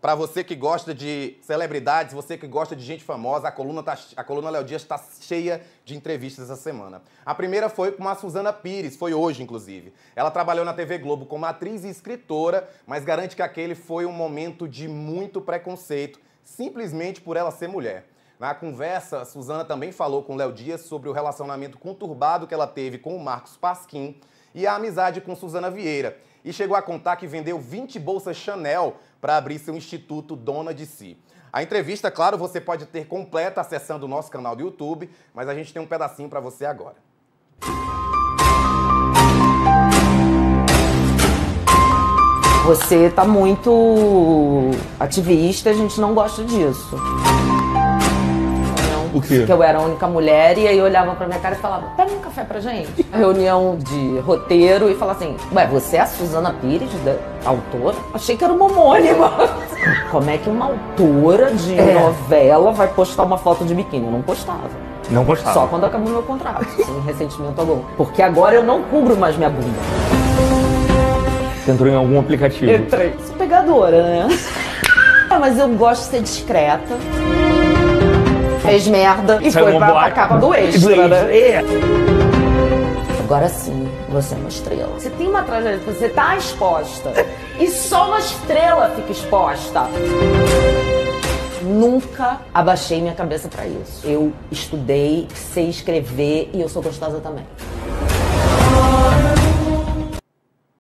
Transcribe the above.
Para você que gosta de celebridades, você que gosta de gente famosa, a coluna, tá, coluna Léo Dias está cheia de entrevistas essa semana. A primeira foi com a Suzana Pires, foi hoje, inclusive. Ela trabalhou na TV Globo como atriz e escritora, mas garante que aquele foi um momento de muito preconceito, simplesmente por ela ser mulher. Na conversa, a Suzana também falou com Léo Dias sobre o relacionamento conturbado que ela teve com o Marcos Pasquim e a amizade com Suzana Vieira. E chegou a contar que vendeu 20 bolsas Chanel para abrir seu instituto Dona de Si. A entrevista, claro, você pode ter completa acessando o nosso canal do YouTube, mas a gente tem um pedacinho para você agora. Você tá muito ativista, a gente não gosta disso. O quê? Que eu era a única mulher e aí olhava pra minha cara e falava, pega um café pra gente. Reunião de roteiro e falava assim, ué, você é a Suzana Pires, da autora? Achei que era uma homônima. Como é que uma autora de É. novela vai postar uma foto de biquíni? Eu não postava. Não gostava. Só quando acabou meu contrato, sem ressentimento algum. Porque agora eu não cubro mais minha bunda. Você entrou em algum aplicativo. Entrei. Sou pegadora, né? Ah, mas eu gosto de ser discreta. Fez merda e Saiu foi pra, pra capa do Do extra, extra. né? É. Agora sim, você é uma estrela. Você tem uma tragédia, você tá exposta. E só uma estrela fica exposta. Nunca abaixei minha cabeça pra isso. Eu estudei, sei escrever e eu sou gostosa também.